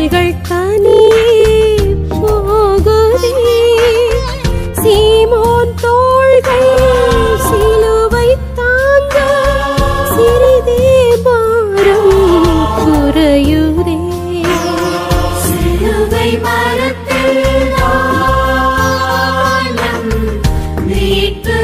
கால்கள் தானே போகுதே. சீமோன் தோள்கள் சிலுவை தாங்க சிறிதே பாரம் குறையுதே. சிலுவை மரத்தில் நீட்டு